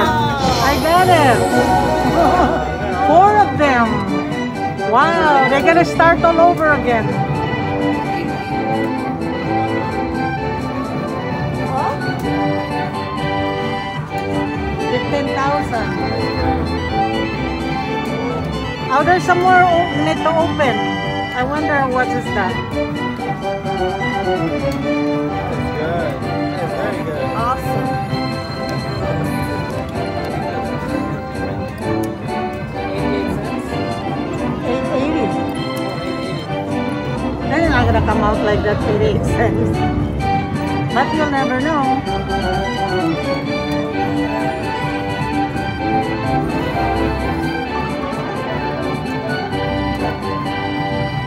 I got it. Four of them. Wow, they're gonna start all over again. Fifteen thousand. Oh, there's some more need to open. I wonder what is that. Not gonna come out like that cents. But you'll never know.